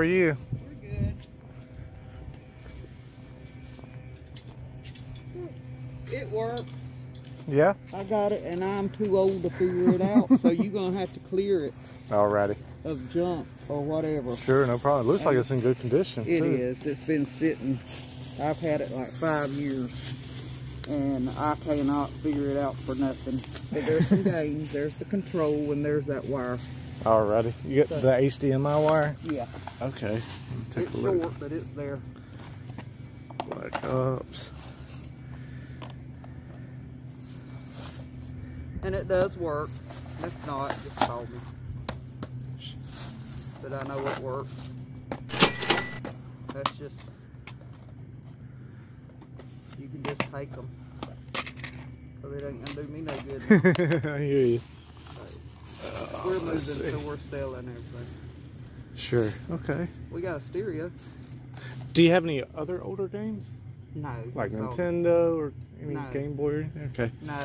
Are you? We're good. It works. Yeah? I got it, and I'm too old to figure it out. so you're gonna have to clear it Alrighty. of junk or whatever. Sure, no problem. It looks like it's in good condition. It too. is. It's been sitting. I've had it like five years, and I cannot figure it out for nothing. But there's some games. There's the control, and there's that wire. Alrighty. You get the HDMI wire? Yeah, Okay. Take it's a look. short, but it's there. Black Ops. And it does work. If not, just call me. But I know it works. That's just, you can just take them. Cause it ain't gonna do me no good. I hear you. We're moving, let's see. so we're selling everything. Sure. Okay. We got a stereo. Do you have any other older games? No. Like it's all- Nintendo or any No. Game Boy? or? Okay. No.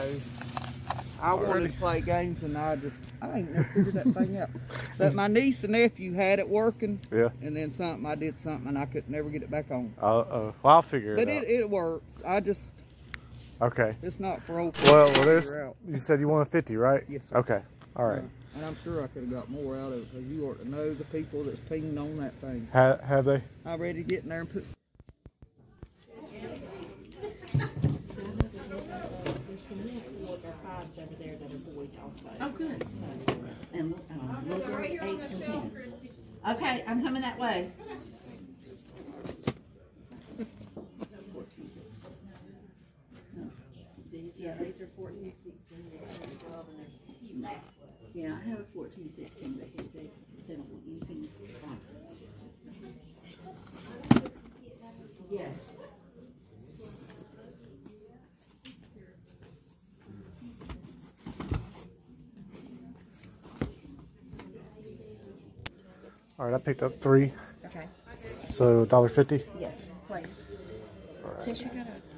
I wanted to play games and I just, I ain't never figured that thing out. But my niece and nephew had it working. Yeah. And then something, I did something and I could never get it back on. Uh, uh, well, I'll figure But it out. it, it works. I just, okay. it's not for old Well, people well, to there's. You said you wanted 50, right? Yes, sir. Okay. All right. Uh, and I'm sure I could have got more out of it because you ought to know the people that's pinged on that thing. Ha- have they? I'm ready to get in there and put There's some little fours or fives over there that are boys also. Oh, good. So, and, um, little girls, eights and tens. Okay, I'm coming that way. Yeah, these are fourteen, sixteen, they're twelve, and they're huge. Yeah, I have a fourteen, sixteen, but they, they, they don't want anything. on it. Yes. All right. I picked up three. Okay. So dollar fifty. Yes, please. Since you got a.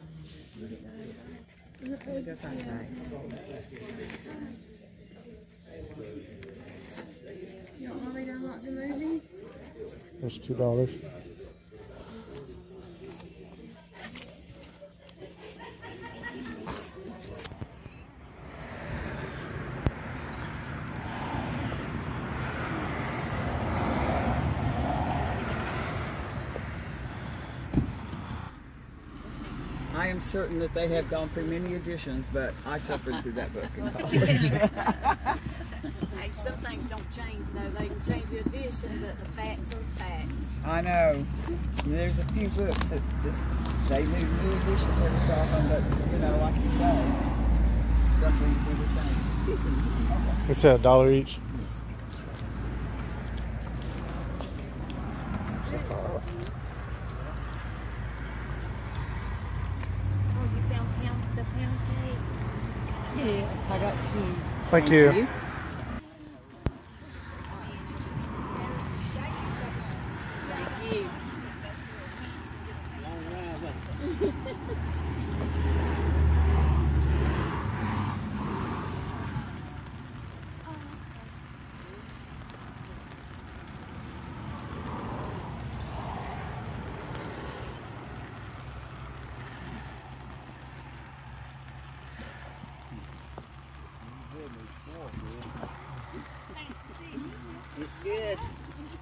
You want me to the movie? There's two dollars. Certain that they have gone through many editions, but I suffered through that book in college. Hey, some things don't change though. They can change the edition, but the facts are facts. I know. There's a few books that just they do new editions every so often, but you know, like you say, some things never change. We said a dollar each. Oh, you found pound, the pound I got two. Thank, you. Thank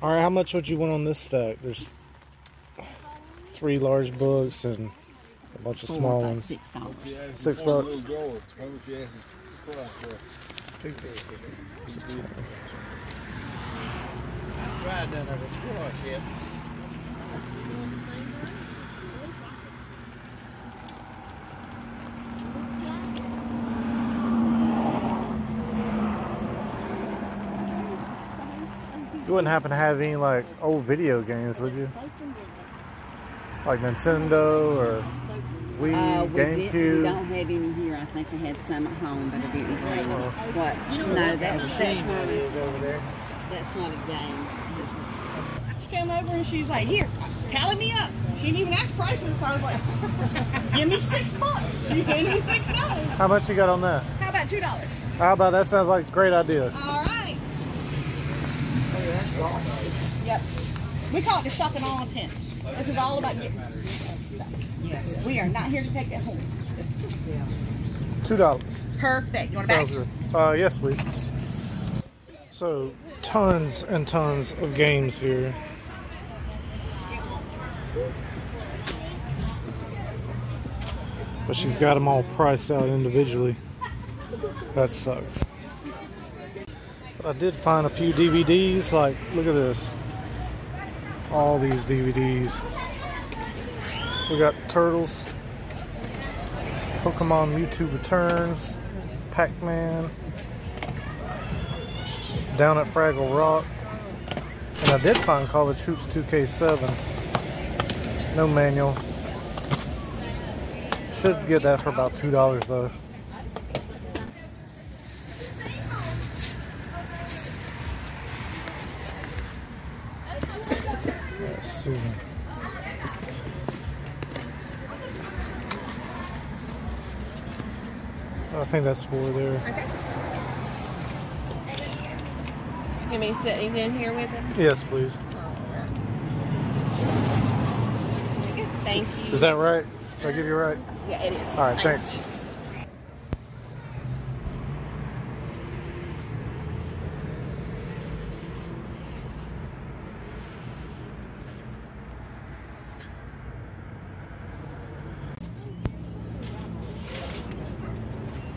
All right. How much would you want on this stack? There's three large books and a bunch of small About ones. Six dollars. Six bucks. Tried that as a squash yet. Wouldn't happen to have any like old video games, would you? Like Nintendo or Wii, Uh, we didn't, we GameCube? don't have any here. I think I had some at home, but I didn't bring them. What? No, that, that's not a, over there. that's not a game. She came over and she's like, here, tally me up. She didn't even ask prices, so I was like, give me six bucks. You gave me six dollars. How much you got on that? How about two dollars? How about that? Sounds like a great idea. All right. Oh, yeah, that's awesome. Yep. We call it the shock and awe intent. This is all about getting stuff. Yes. We are not here to take that home. Two dollars. Perfect. You want to back? Sounds good. Uh, yes, please. So, tons and tons of games here. But she's got them all priced out individually. That sucks. I did find a few DVDs. Like, look at this. All these DVDs. We got Turtles, Pokemon Mewtwo Returns, Pac-Man, Down at Fraggle Rock, and I did find College Hoops 2K7. No manual. Should get that for about two dollars though. I think that's four there. You mean sit these in here with him? Yes, please. Thank you. Is that right? Did I give you right? Yeah, it is. All right, Thank thanks.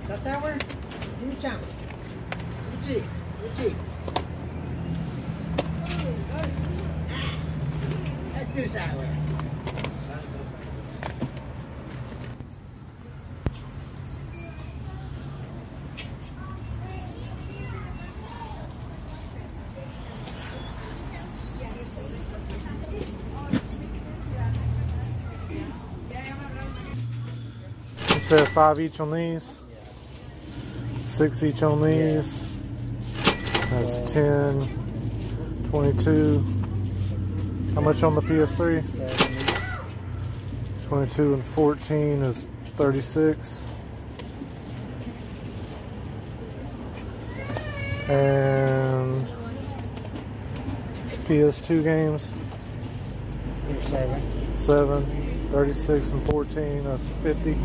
That's sour? Give me some. Uchi. Uchi. That's too sour. Said five each on these? Six each on these? That's 10, 22. How much on the PS3? 22 and 14 is 36. And PS2 games? Seven. 7, 36 and 14, that's 50.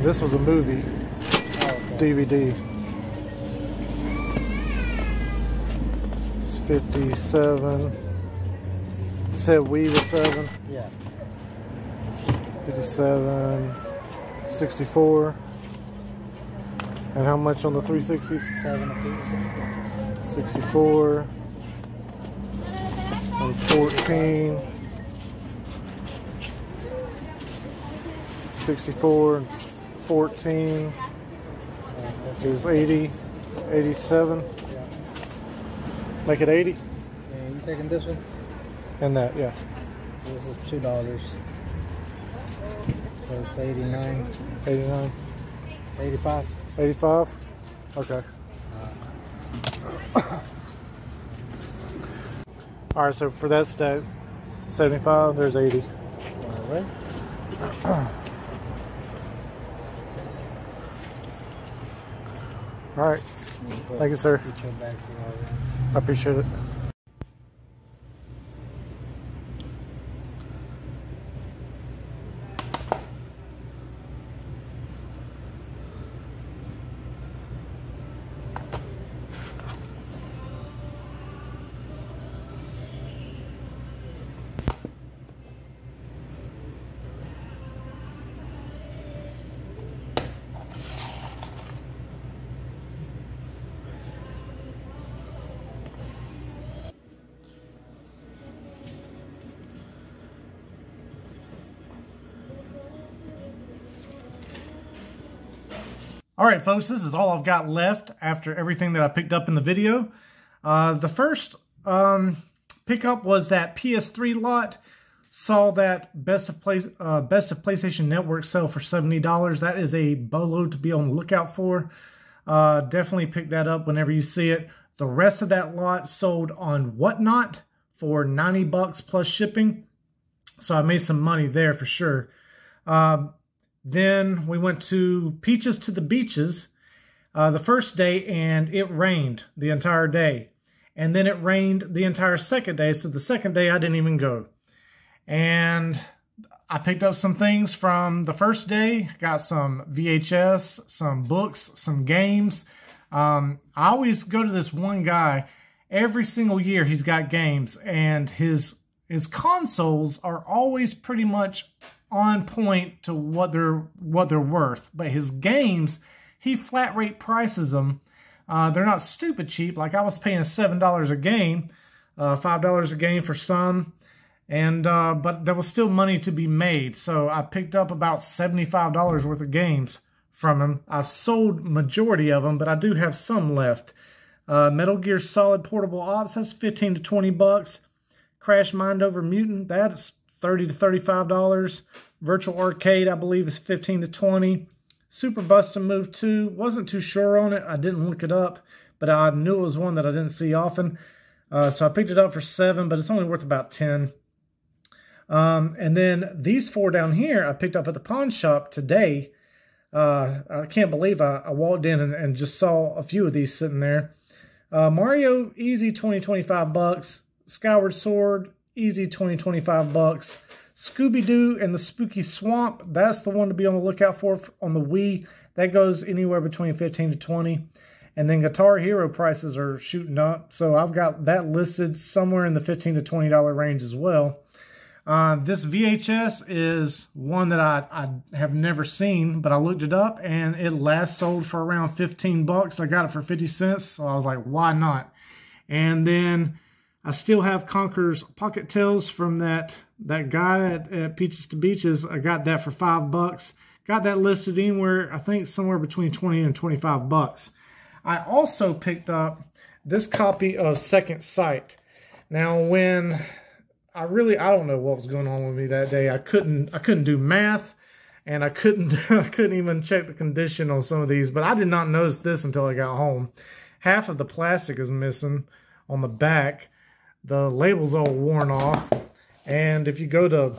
This was a movie, DVD. It's 57. You said we was 7. Yeah. 57, 64. And how much on the 360s? Seven apiece. 64 and 14 64 and 14 is 80 87 Yeah. make it 80 Yeah, you taking this one? and that yeah This is two dollars. So it's 89, 89 85. 85 okay all right so for that stack 75 there's 80 All right. All right thank you sir. I appreciate it. All right, folks, this is all I've got left after everything that I picked up in the video. Uh, the first um, pickup was that PS3 lot. Saw that Best of, Play, uh, Best of PlayStation Network sell for $70. That is a bolo to be on the lookout for. Uh, definitely pick that up whenever you see it. The rest of that lot sold on Whatnot for 90 bucks plus shipping. So I made some money there for sure. Um, then we went to Peaches to the Beaches. uh, the first day and it rained the entire day. And then it rained the entire second day. So the second day I didn't even go. And I picked up some things from the first day. Got some VHS, some books, some games. Um, I always go to this one guy. Every single year he's got games. And his his consoles are always pretty much on point to what they're what they're worth. But his games, he flat rate prices them. Uh, they're not stupid cheap. Like I was paying seven dollars a game, uh, five dollars a game for some, and uh, but there was still money to be made. So I picked up about seventy five dollars worth of games from him. I've sold majority of them, but I do have some left. Uh, Metal Gear Solid Portable Ops that's fifteen to twenty bucks. Crash Mind Over Mutant that's 30 to $35. Virtual Arcade, I believe, is 15 to 20. Super Bust Move 2, wasn't too sure on it. I didn't look it up, but I knew it was one that I didn't see often. Uh, so I picked it up for 7, but it's only worth about 10 um, and then these four down here, I picked up at the pawn shop today. Uh, I can't believe I, I walked in and, and, just saw a few of these sitting there. Uh, Mario, easy 20, 25 bucks. Skyward Sword, easy 20, 25 bucks. Scooby-Doo and the Spooky Swamp, that's the one to be on the lookout for on the Wii. That goes anywhere between 15 to 20. And then Guitar Hero prices are shooting up. So I've got that listed somewhere in the 15 to $20 range as well. Uh, this VHS is one that I, I have never seen, but I looked it up and it last sold for around 15 bucks. I got it for 50 cents. So I was like, why not? And then I still have Conker's Pocket Tales from that that guy at, at Peaches to Beaches. I got that for five bucks. Got that listed anywhere, I think somewhere between 20 and 25 bucks. I also picked up this copy of Second Sight. Now, when I really, I don't know what was going on with me that day. I couldn't, I couldn't do math and I couldn't, I couldn't even check the condition on some of these, but I did not notice this until I got home. Half of the plastic is missing on the back the label's all worn off. And if you go to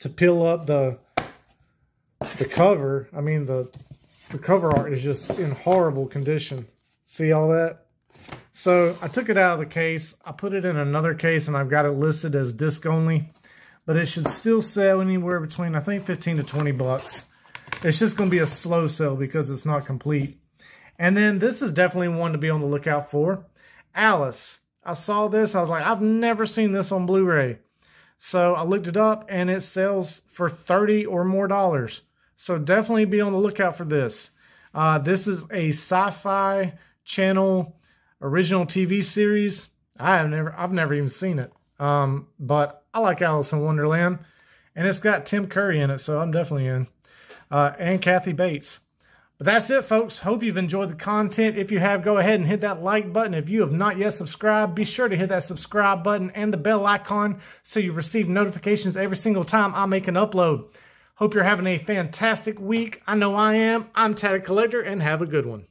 to peel up the the cover, I mean the the cover art is just in horrible condition. See all that? So I took it out of the case. I put it in another case and I've got it listed as disc only. But it should still sell anywhere between, I think, 15 to 20 bucks. It's just going to be a slow sell because it's not complete. And then this is definitely one to be on the lookout for. Alice. I saw this. I was like, I've never seen this on Blu-ray. So I looked it up and it sells for 30 or more dollars. So definitely be on the lookout for this. Uh, this is a sci-fi channel original TV series. I have never, I've never even seen it. Um, but I like Alice in Wonderland and it's got Tim Curry in it. So I'm definitely in. Uh, and Kathy Bates. But that's it, folks. Hope you've enjoyed the content. If you have, go ahead and hit that like button. If you have not yet subscribed, be sure to hit that subscribe button and the bell icon so you receive notifications every single time I make an upload. Hope you're having a fantastic week. I know I am. I'm Tatted Collector, and have a good one.